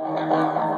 Thank you.